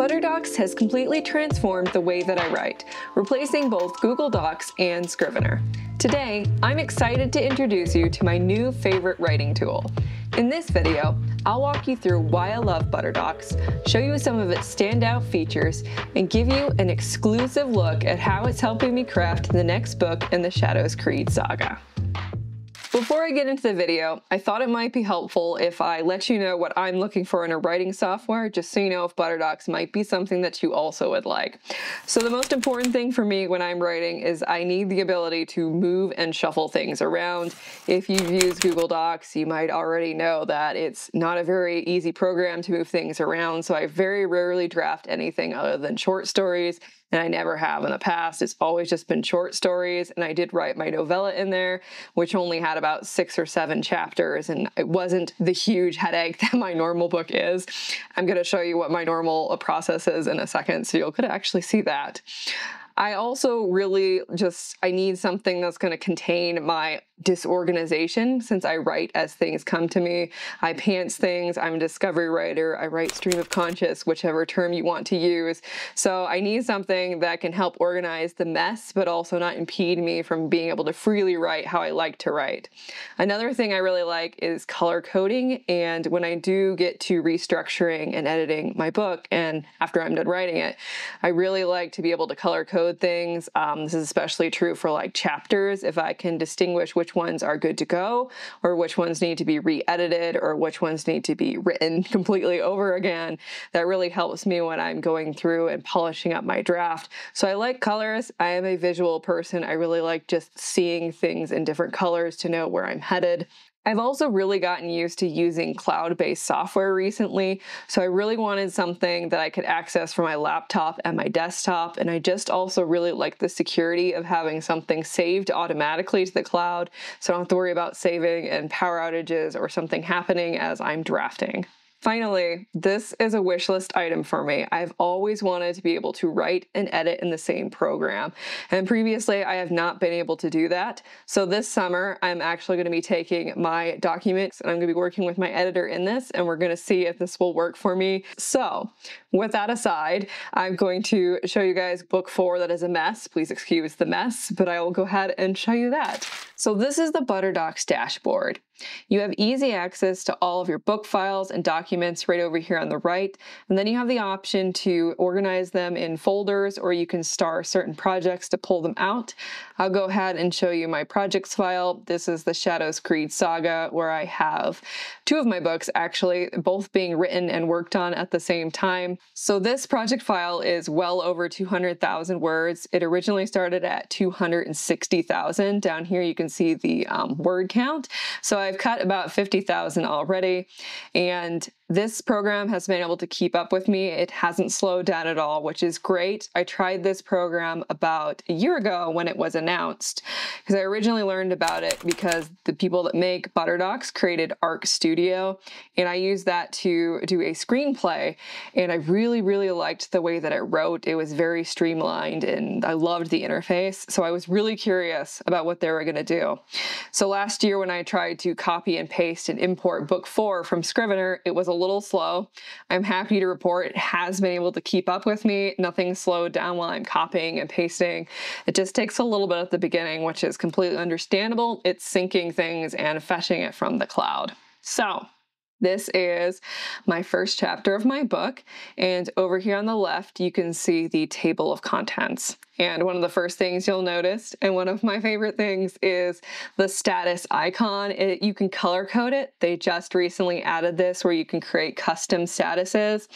ButterDocs has completely transformed the way that I write, replacing both Google Docs and Scrivener. Today, I'm excited to introduce you to my new favorite writing tool. In this video, I'll walk you through why I love ButterDocs, show you some of its standout features, and give you an exclusive look at how it's helping me craft the next book in the Shadows Creed saga. Before I get into the video, I thought it might be helpful if I let you know what I'm looking for in a writing software, just so you know if ButterDocs might be something that you also would like. So the most important thing for me when I'm writing is I need the ability to move and shuffle things around. If you've used Google Docs, you might already know that it's not a very easy program to move things around, so I very rarely draft anything other than short stories and I never have in the past. It's always just been short stories, and I did write my novella in there, which only had about six or seven chapters, and it wasn't the huge headache that my normal book is. I'm going to show you what my normal process is in a second, so you'll could actually see that. I also really just I need something that's going to contain my disorganization since I write as things come to me. I pants things, I'm a discovery writer, I write stream of conscious, whichever term you want to use. So I need something that can help organize the mess, but also not impede me from being able to freely write how I like to write. Another thing I really like is color coding, and when I do get to restructuring and editing my book, and after I'm done writing it, I really like to be able to color code things. Um, this is especially true for like chapters, if I can distinguish which which ones are good to go, or which ones need to be re edited, or which ones need to be written completely over again. That really helps me when I'm going through and polishing up my draft. So I like colors. I am a visual person. I really like just seeing things in different colors to know where I'm headed. I've also really gotten used to using cloud based software recently, so I really wanted something that I could access from my laptop and my desktop. And I just also really like the security of having something saved automatically to the cloud, so I don't have to worry about saving and power outages or something happening as I'm drafting. Finally, this is a wish list item for me. I've always wanted to be able to write and edit in the same program. And previously, I have not been able to do that. So this summer, I'm actually going to be taking my documents and I'm going to be working with my editor in this, and we're going to see if this will work for me. So, with that aside, I'm going to show you guys book four that is a mess. Please excuse the mess, but I will go ahead and show you that. So this is the ButterDocs dashboard. You have easy access to all of your book files and documents right over here on the right, and then you have the option to organize them in folders or you can star certain projects to pull them out. I'll go ahead and show you my projects file. This is the Shadows Creed saga where I have two of my books actually, both being written and worked on at the same time. So this project file is well over 200,000 words. It originally started at 260,000. Down here you can see the um, word count. So I've cut about 50,000 already. And this program has been able to keep up with me. It hasn't slowed down at all, which is great. I tried this program about a year ago when it was announced because I originally learned about it because the people that make ButterDocs created Arc Studio and I used that to do a screenplay and I really, really liked the way that it wrote. It was very streamlined and I loved the interface. So I was really curious about what they were going to do. So last year when I tried to copy and paste and import book four from Scrivener, it was a little slow. I'm happy to report it has been able to keep up with me. Nothing slowed down while I'm copying and pasting. It just takes a little bit at the beginning, which is completely understandable. It's syncing things and fetching it from the cloud. So this is my first chapter of my book, and over here on the left, you can see the table of contents. And one of the first things you'll notice, and one of my favorite things, is the status icon. It, you can color code it. They just recently added this where you can create custom statuses.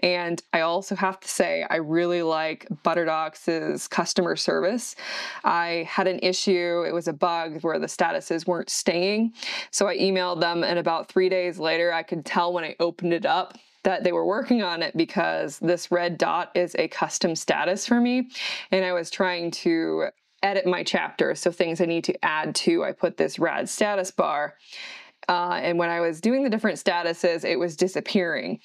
And I also have to say, I really like ButterDocs' customer service. I had an issue, it was a bug where the statuses weren't staying. So I emailed them, and about three days later, I could tell when I opened it up that they were working on it because this red dot is a custom status for me. And I was trying to edit my chapter. So things I need to add to, I put this rad status bar. Uh, and when I was doing the different statuses, it was disappearing.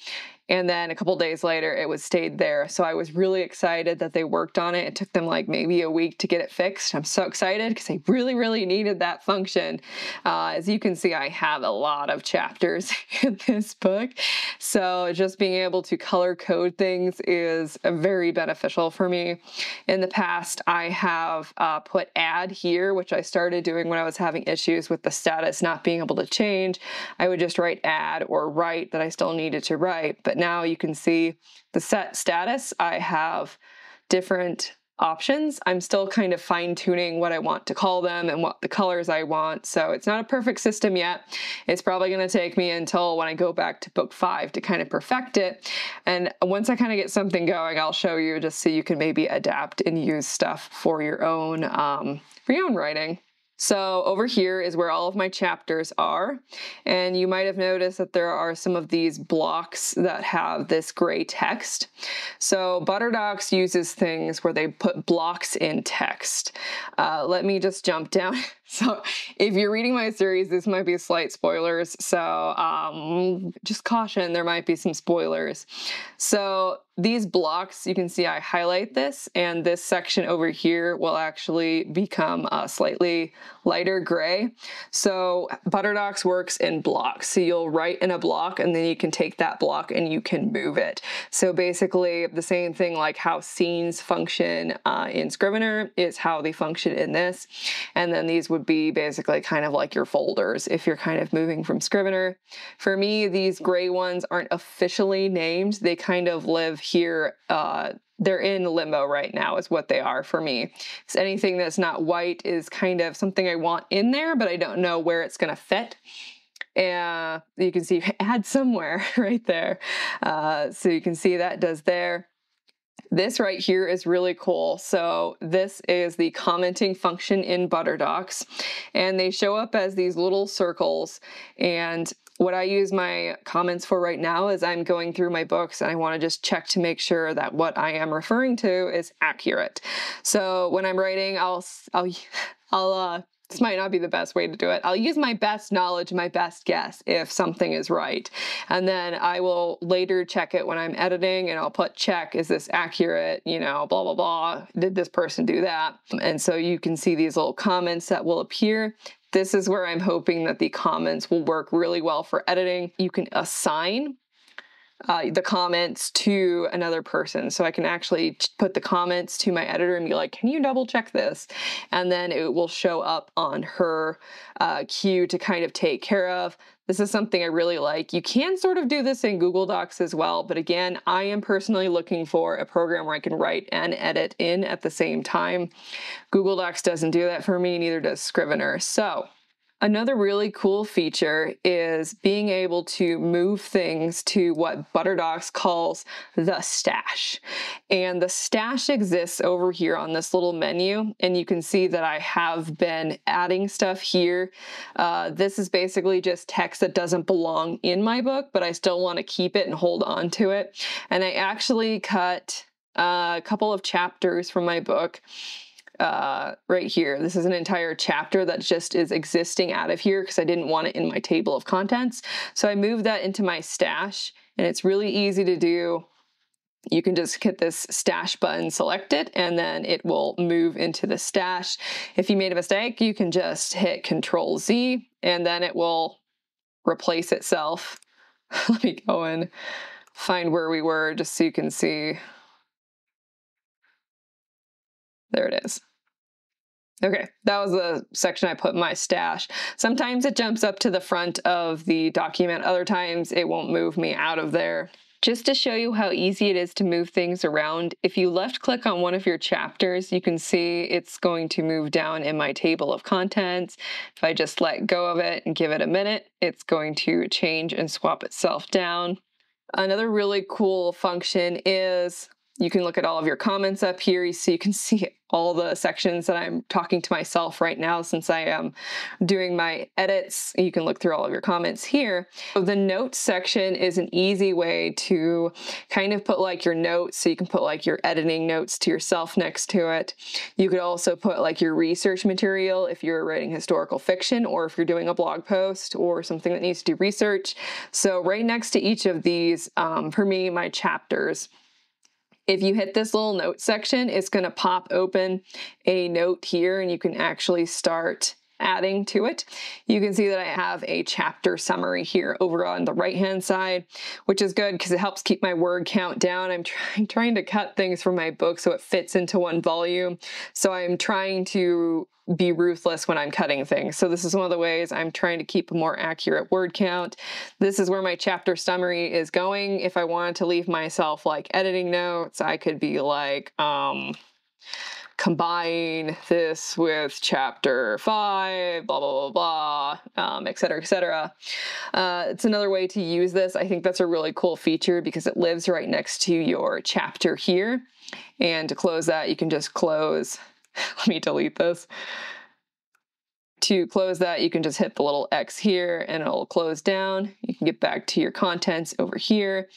And then a couple days later, it was stayed there. So I was really excited that they worked on it. It took them like maybe a week to get it fixed. I'm so excited because I really, really needed that function. Uh, as you can see, I have a lot of chapters in this book. So just being able to color code things is very beneficial for me. In the past, I have uh, put add here, which I started doing when I was having issues with the status not being able to change. I would just write add or write that I still needed to write. But now you can see the set status. I have different options. I'm still kind of fine tuning what I want to call them and what the colors I want. So it's not a perfect system yet. It's probably going to take me until when I go back to book five to kind of perfect it. And once I kind of get something going, I'll show you just so you can maybe adapt and use stuff for your own um, for your own writing. So over here is where all of my chapters are. And you might have noticed that there are some of these blocks that have this gray text. So ButterDocs uses things where they put blocks in text. Uh, let me just jump down. So if you're reading my series, this might be slight spoilers. So um, just caution, there might be some spoilers. So these blocks, you can see I highlight this and this section over here will actually become a slightly lighter gray. So ButterDocs works in blocks. So you'll write in a block and then you can take that block and you can move it. So basically the same thing like how scenes function uh, in Scrivener is how they function in this. And then these would be basically kind of like your folders if you're kind of moving from Scrivener. For me, these gray ones aren't officially named. They kind of live here uh, they're in limbo right now is what they are for me. So anything that's not white is kind of something I want in there, but I don't know where it's going to fit. And you can see add somewhere right there. Uh, so you can see that does there. This right here is really cool. So this is the commenting function in ButterDocs and they show up as these little circles and what I use my comments for right now is I'm going through my books and I want to just check to make sure that what I am referring to is accurate. So when I'm writing, I'll I'll I'll uh, this might not be the best way to do it. I'll use my best knowledge, my best guess if something is right. And then I will later check it when I'm editing and I'll put check, is this accurate? You know, blah, blah, blah. Did this person do that? And so you can see these little comments that will appear. This is where I'm hoping that the comments will work really well for editing. You can assign uh, the comments to another person. So I can actually put the comments to my editor and be like, can you double check this? And then it will show up on her uh, queue to kind of take care of. This is something I really like. You can sort of do this in Google Docs as well, but again, I am personally looking for a program where I can write and edit in at the same time. Google Docs doesn't do that for me, neither does Scrivener. So Another really cool feature is being able to move things to what ButterDocs calls the stash. And the stash exists over here on this little menu, and you can see that I have been adding stuff here. Uh, this is basically just text that doesn't belong in my book, but I still want to keep it and hold on to it. And I actually cut uh, a couple of chapters from my book uh, right here. This is an entire chapter that just is existing out of here because I didn't want it in my table of contents. So I moved that into my stash and it's really easy to do. You can just hit this stash button, select it, and then it will move into the stash. If you made a mistake, you can just hit Control Z and then it will replace itself. Let me go and find where we were just so you can see there it is. Okay, that was the section I put my stash. Sometimes it jumps up to the front of the document, other times it won't move me out of there. Just to show you how easy it is to move things around, if you left click on one of your chapters, you can see it's going to move down in my table of contents. If I just let go of it and give it a minute, it's going to change and swap itself down. Another really cool function is You can look at all of your comments up here. So you can see all the sections that I'm talking to myself right now since I am doing my edits. You can look through all of your comments here. So the notes section is an easy way to kind of put like your notes. So you can put like your editing notes to yourself next to it. You could also put like your research material if you're writing historical fiction or if you're doing a blog post or something that needs to do research. So right next to each of these, um, for me, my chapters, if you hit this little note section, it's going to pop open a note here and you can actually start adding to it. You can see that I have a chapter summary here over on the right hand side, which is good because it helps keep my word count down. I'm trying trying to cut things from my book so it fits into one volume. So I'm trying to be ruthless when I'm cutting things. So this is one of the ways I'm trying to keep a more accurate word count. This is where my chapter summary is going. If I wanted to leave myself like editing notes, I could be like, um, combine this with chapter five, blah, blah, blah, blah, um, et cetera, et cetera. Uh, it's another way to use this. I think that's a really cool feature because it lives right next to your chapter here. And to close that, you can just close, let me delete this. To close that, you can just hit the little X here and it'll close down. You can get back to your contents over here.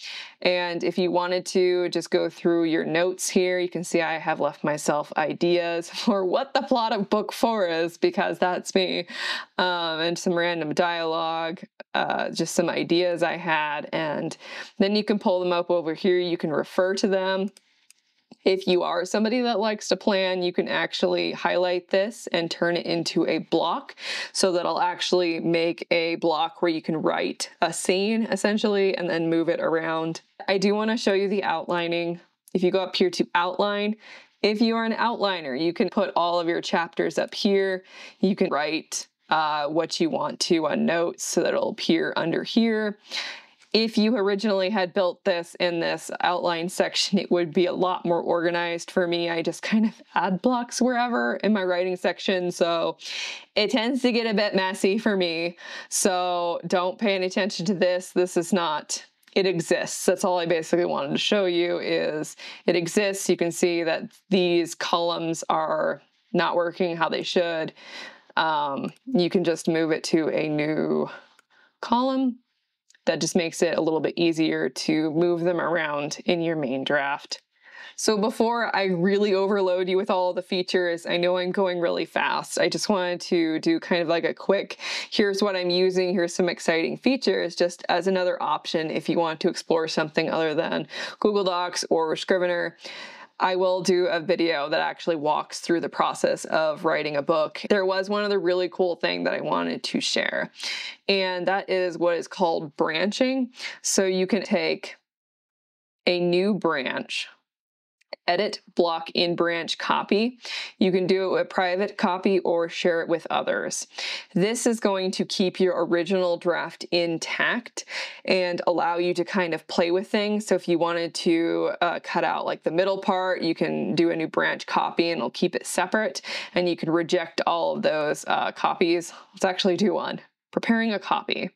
And if you wanted to just go through your notes here, you can see I have left myself ideas for what the plot of book four is because that's me. Um, and some random dialogue, uh, just some ideas I had. And then you can pull them up over here. You can refer to them. If you are somebody that likes to plan, you can actually highlight this and turn it into a block so that I'll actually make a block where you can write a scene essentially and then move it around. I do want to show you the outlining. If you go up here to outline, if you are an outliner, you can put all of your chapters up here. You can write uh, what you want to on notes so that it'll appear under here if you originally had built this in this outline section, it would be a lot more organized for me. I just kind of add blocks wherever in my writing section, so it tends to get a bit messy for me. So don't pay any attention to this. This is not it exists. That's all I basically wanted to show you is it exists. You can see that these columns are not working how they should. Um, you can just move it to a new column that just makes it a little bit easier to move them around in your main draft. So before I really overload you with all the features, I know I'm going really fast. I just wanted to do kind of like a quick, here's what I'm using, here's some exciting features, just as another option if you want to explore something other than Google Docs or Scrivener. I will do a video that actually walks through the process of writing a book. There was one other really cool thing that I wanted to share, and that is what is called branching. So you can take a new branch edit block in branch copy. You can do it with private copy or share it with others. This is going to keep your original draft intact and allow you to kind of play with things. So if you wanted to uh, cut out like the middle part, you can do a new branch copy and it'll keep it separate and you can reject all of those uh, copies. Let's actually do one. Preparing a copy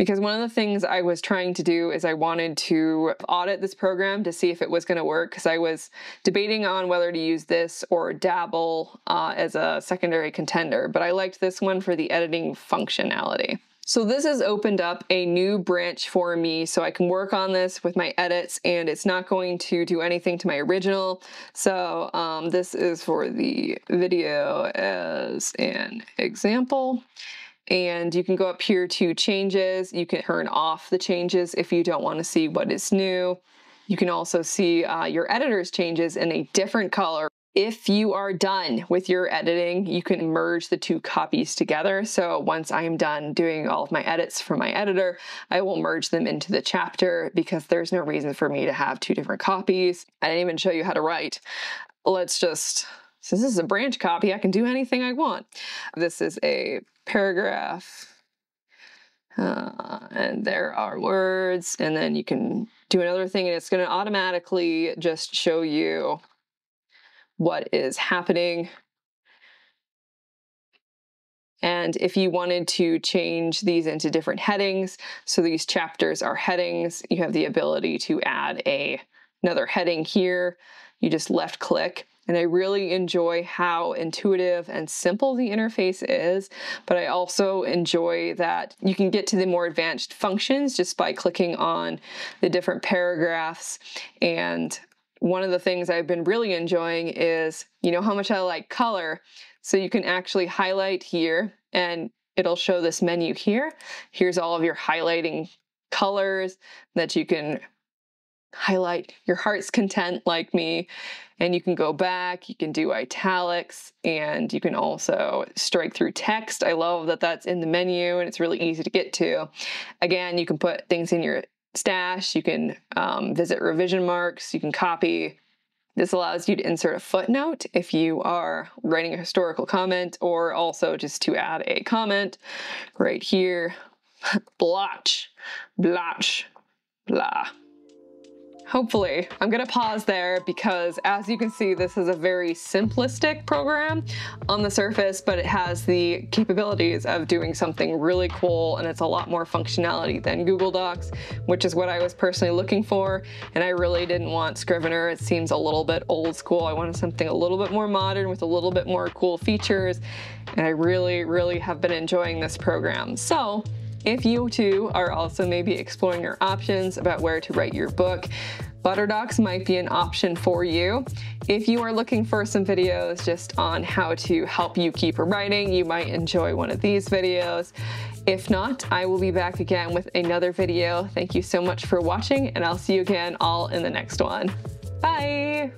because one of the things I was trying to do is I wanted to audit this program to see if it was going to work because I was debating on whether to use this or Dabble uh, as a secondary contender, but I liked this one for the editing functionality. So this has opened up a new branch for me so I can work on this with my edits and it's not going to do anything to my original. So um, this is for the video as an example and you can go up here to changes. You can turn off the changes if you don't want to see what is new. You can also see uh, your editor's changes in a different color. If you are done with your editing, you can merge the two copies together. So once I am done doing all of my edits for my editor, I will merge them into the chapter because there's no reason for me to have two different copies. I didn't even show you how to write. Let's just since this is a branch copy, I can do anything I want. This is a paragraph. Uh, and there are words, and then you can do another thing, and it's going to automatically just show you what is happening. And if you wanted to change these into different headings, so these chapters are headings, you have the ability to add a another heading here. You just left click and I really enjoy how intuitive and simple the interface is, but I also enjoy that you can get to the more advanced functions just by clicking on the different paragraphs. And one of the things I've been really enjoying is, you know how much I like color, so you can actually highlight here and it'll show this menu here. Here's all of your highlighting colors that you can highlight your heart's content like me and you can go back you can do italics and you can also strike through text. I love that that's in the menu and it's really easy to get to. Again you can put things in your stash you can um, visit revision marks you can copy. This allows you to insert a footnote if you are writing a historical comment or also just to add a comment right here. Blotch blotch blah Hopefully. I'm gonna pause there because as you can see, this is a very simplistic program on the surface, but it has the capabilities of doing something really cool and it's a lot more functionality than Google Docs, which is what I was personally looking for. And I really didn't want Scrivener. It seems a little bit old school. I wanted something a little bit more modern with a little bit more cool features. And I really, really have been enjoying this program. So if you too are also maybe exploring your options about where to write your book, ButterDocs might be an option for you. If you are looking for some videos just on how to help you keep writing, you might enjoy one of these videos. If not, I will be back again with another video. Thank you so much for watching and I'll see you again all in the next one. Bye!